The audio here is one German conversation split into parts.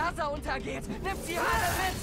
Plaza untergeht, nimmt die Halle mit.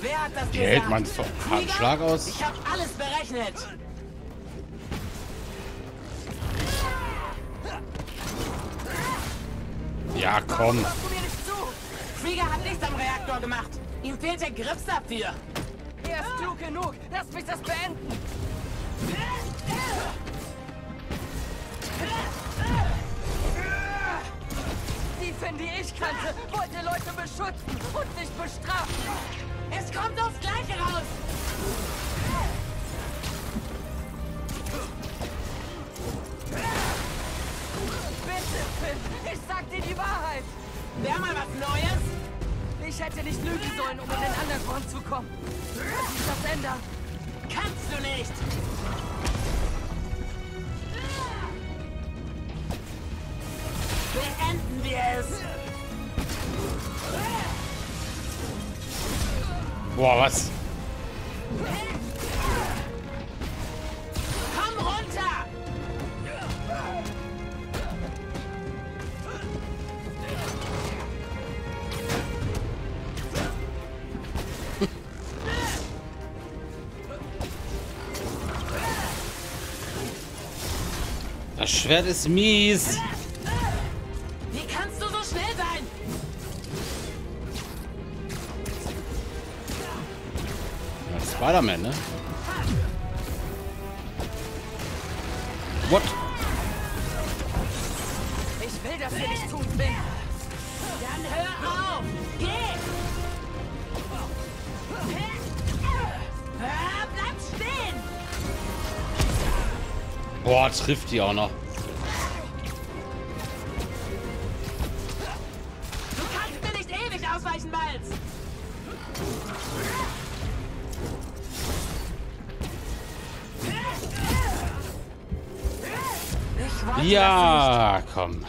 Wer hat das Die gesagt? hält man Krieger? Schlag aus. Ich hab alles berechnet. Ja, komm. Krieger hat nichts am Reaktor gemacht. Ihm fehlt der Grips dafür. Er ist klug genug. Lass mich das beenden. Die ich kannte, wollte Leute beschützen und nicht bestrafen. Es kommt aufs Gleiche raus. Bitte, Finn, ich sag dir die Wahrheit. Wär mal was Neues? Ich hätte nicht lügen sollen, um in den Underground zu kommen. Kann ich das ändern? Kannst du nicht. Boah, was? Komm runter. Das Schwert ist mies. Spider-Man, ne? What? Ich will das hier nicht tun, Finn. Dann hör auf. Geh. Bleib stehen. Boah, trifft die auch noch. Ja, komm.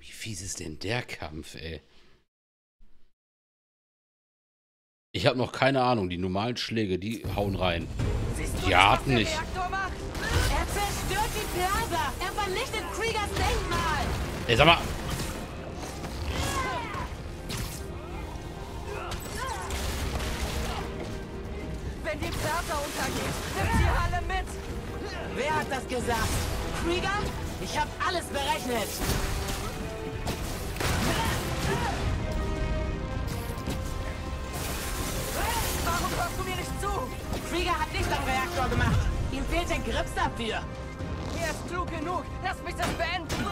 Wie fies ist denn der Kampf, ey? Ich habe noch keine Ahnung. Die normalen Schläge, die hauen rein. Du Die der nicht. Er zerstört die Plaza. Er vernichtet Kriegers Denkmal. Ey, sag mal. Wenn die Plaza untergeht, nimmt die Halle mit. Wer hat das gesagt? Krieger? Ich habe alles berechnet. Warum hörst du mir nicht zu? Krieger hat nichts am Reaktor gemacht. Ihm fehlt der Grips dafür. Er ist klug genug. Lass mich das beenden.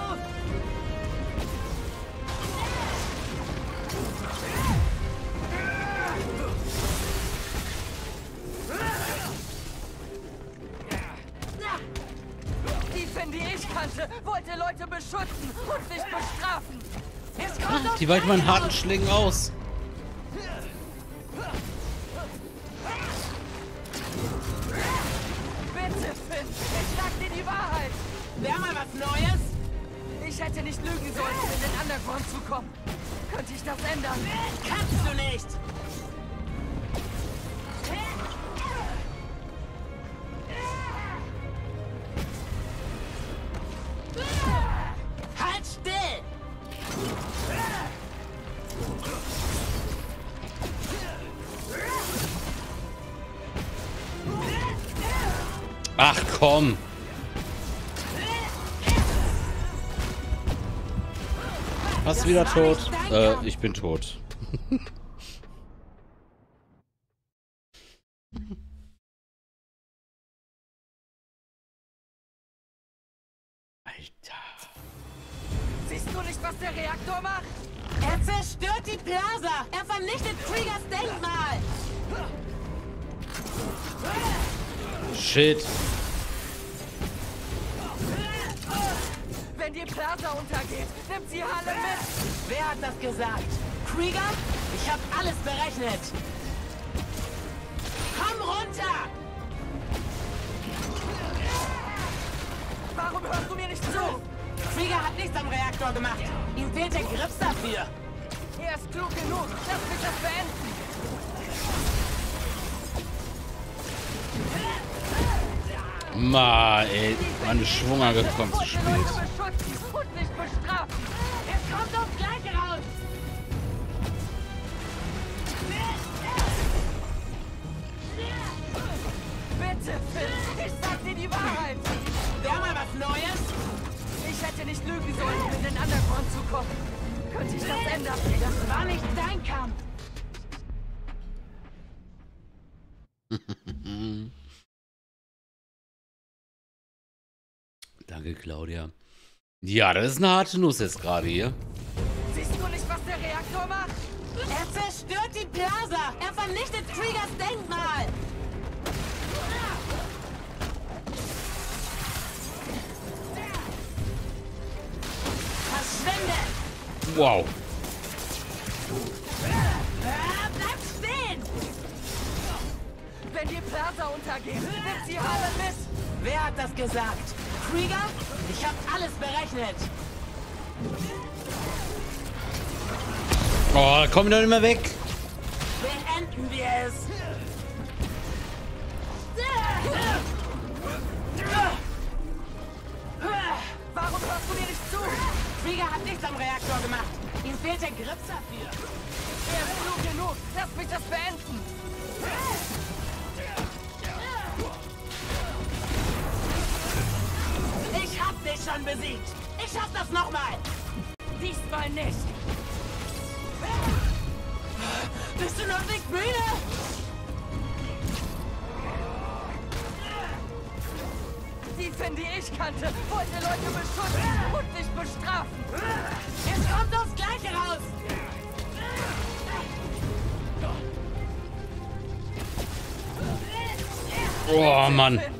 Die Finn, die ich kannte, wollte Leute beschützen und nicht bestrafen. Es kommt aufs Die weicht meinen harten raus. Schlägen aus. Bitte, Finn, ich sag dir die Wahrheit. Wär mal was Neues? Ich hätte nicht lügen sollen, um in den Underground zu kommen. Könnte ich das ändern? Kannst du nicht. Komm. Fast wieder tot. Äh, ich bin tot. Alter. Siehst du nicht, was der Reaktor macht? Er zerstört die Plaza! Er vernichtet Kriegers Denkmal! Shit. Wenn die Plaza untergeht, nimmt die Halle mit. Wer hat das gesagt? Krieger? Ich habe alles berechnet! Komm runter! Warum hörst du mir nicht zu? Krieger hat nichts am Reaktor gemacht. Ihm fehlt der Grips dafür. Er ist klug genug. Lass mich das beenden. Ma, ey, meine Schwungange kommt zu spät. Bitte, Fitz, ich sag dir die Wahrheit. Wäre mal was Neues? Ich hätte nicht lügen sollen, um in den Underground zu kommen. Könnte ich das ändern? Das war nicht dein Kampf. Claudia. Ja, das ist eine harte Nuss jetzt gerade hier. Siehst du nicht, was der Reaktor macht? Er zerstört die Plaza. Er vernichtet Kriegers Denkmal. Verschwinde! Wow. Bleib stehen! Wenn die Plaza untergeht, nimmt sie Harlem mit. Wer hat das gesagt? Krieger? Ich hab alles berechnet. Oh, komm doch nicht mehr weg. Beenden wir es. Warum hörst du mir nicht zu? Krieger hat nichts am Reaktor gemacht. Ihm fehlt der Grips dafür. Er ist genug. Lass mich das beenden. Ich hab dich schon besiegt. Ich schaff das nochmal. Diesmal nicht. Bist du noch nicht müde? Die die ich kannte, wollte Leute beschützen und nicht bestrafen. Es kommt aufs Gleiche raus. Oh, Mann.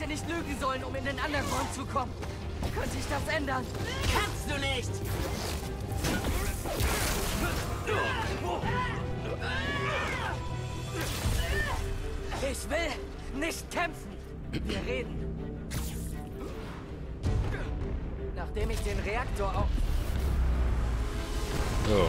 Hätte nicht lügen sollen, um in den Underground zu kommen. Könnte ich das ändern? Kannst du nicht. Ich will nicht kämpfen. Wir reden. Nachdem ich den Reaktor auf... So.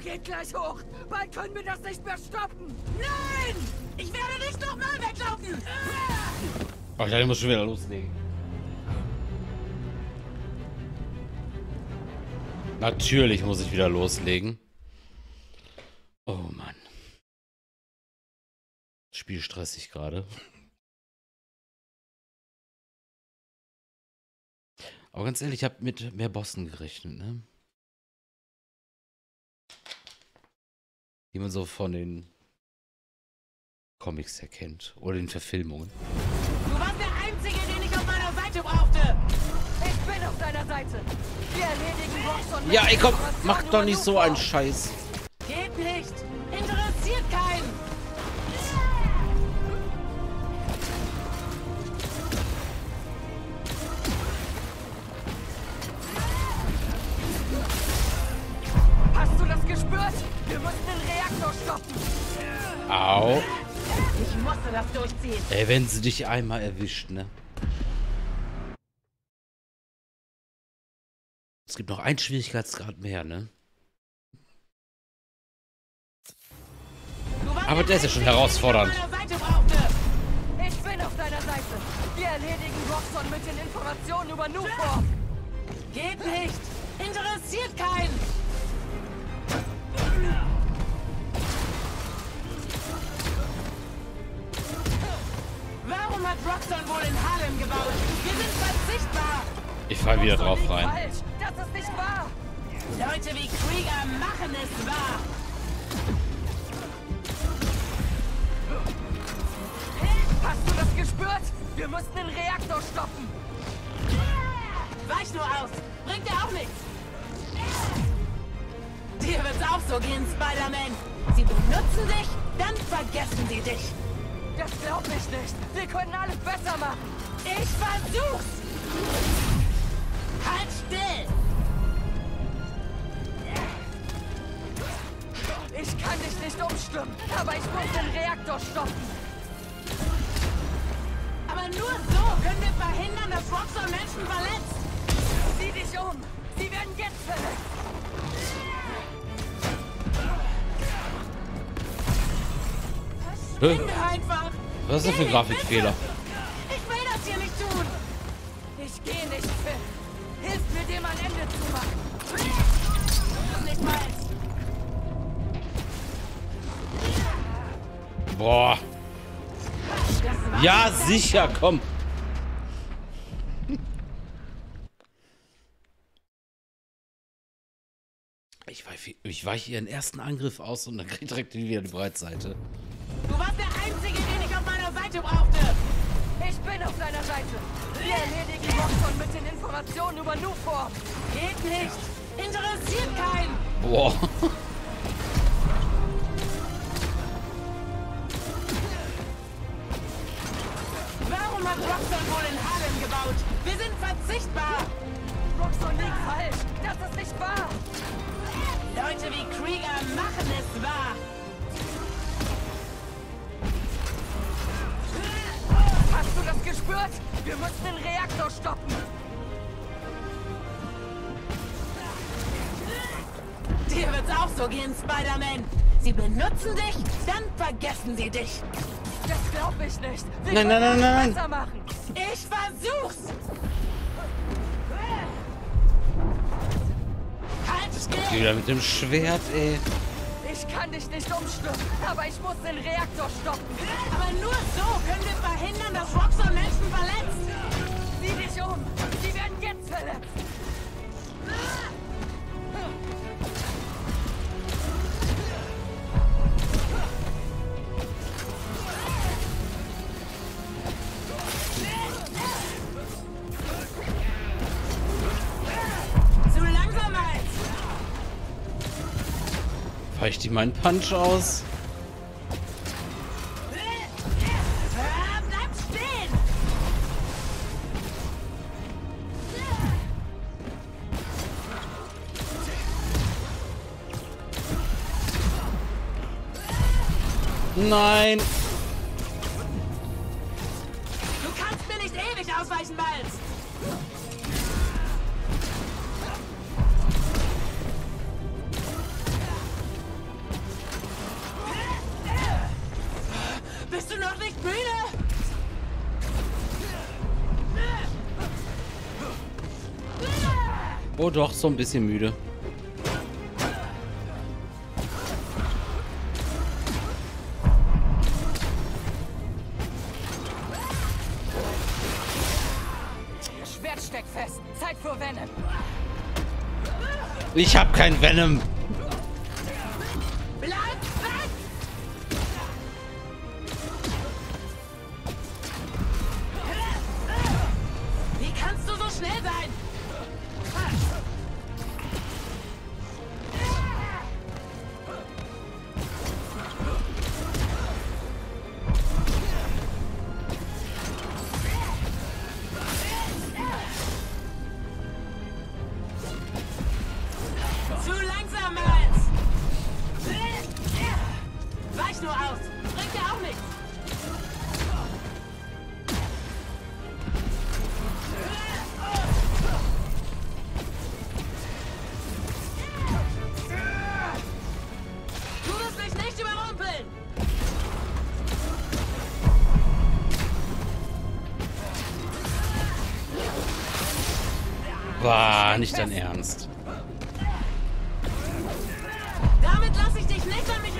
Geht gleich hoch. Bald können wir das nicht mehr stoppen. Nein! Ich werde nicht nochmal weglaufen. Oh, ich muss schon wieder loslegen. Natürlich muss ich wieder loslegen. Oh Mann. Spiel stressig gerade. Aber ganz ehrlich, ich habe mit mehr Bossen gerechnet, ne? Die man so von den Comics erkennt. Oder den Verfilmungen. Du warst der Einzige, den ich auf meiner Seite brauchte. Ich bin auf deiner Seite. Wir erledigen Box und... Ja, ey, komm, mach doch nicht so einen Scheiß. Geht nicht. Interessiert keinen. Ey, wenn sie dich einmal erwischt, ne? Es gibt noch einen Schwierigkeitsgrad mehr, ne? Aber der ist ja schon herausfordernd. Ich bin auf deiner Seite. Wir erledigen Roxxon mit den Informationen über Nufor. Geht nicht. Interessiert keinen. Warum hat Roxxon wohl in Harlem gebaut? Wir sind verzichtbar. Ich fall wieder drauf rein. Falsch. Das ist nicht wahr. Leute wie Krieger machen es wahr. Hast du das gespürt? Wir müssen den Reaktor stoppen. Weich nur aus. Bringt dir auch nichts. Dir wird's auch so gehen, Spider-Man. Sie benutzen dich, dann vergessen sie dich. Das glaub ich nicht. Wir können alles besser machen. Ich versuch's. Halt still. Ich kann dich nicht umstimmen, aber ich muss den Reaktor stoppen. Aber nur so können wir verhindern, dass Roxxon Menschen verletzt. Sieh dich um. Sie werden jetzt verletzt. Hä? Einfach. Was ist das für ein Grafikfehler? Ich will das hier nicht tun. Ich gehe nicht, Phil. Hilf mir, dem ein Ende zu machen. Nicht mal. Boah. Ja, sicher, komm. Ich weiche, ich weiche ihren ersten Angriff aus und dann krieg ich direkt wieder die Breitseite. Warst der Einzige, den ich auf meiner Seite brauchte. Ich bin auf deiner Seite. Wir erledigen Boxon mit den Informationen über Nuform. Geht nicht. Interessiert keinen. Boah. Warum hat Roxxon wohl in Harlem gebaut? Wir sind verzichtbar. Boxon liegt falsch. Das ist nicht wahr. Leute wie Krieger machen es wahr. Gespürt? Wir müssen den Reaktor stoppen. Dir wird's auch so gehen, Spider-Man. Sie benutzen dich, dann vergessen sie dich. Das glaub ich nicht. Wir Nein, nein, nein, nein. besser machen. Ich versuch's. Halt wieder mit dem Schwert, ey. Ich kann dich nicht umstürzen, aber ich muss den Reaktor stoppen. Aber nur so können wir verhindern, dass Roxxon verletzt. Sieh dich um. Sie werden jetzt verletzt. Weicht die meinen Punch aus? Nein. Du kannst mir nicht ewig ausweichen, Miles. Bist du noch nicht müde? Oh doch, so ein bisschen müde. Ich hab kein Venom. Weich nur aus! Bringt ja auch nichts! Du wirst mich nicht überrumpeln! War nicht dein Ernst. Damit lasse ich dich nicht an mich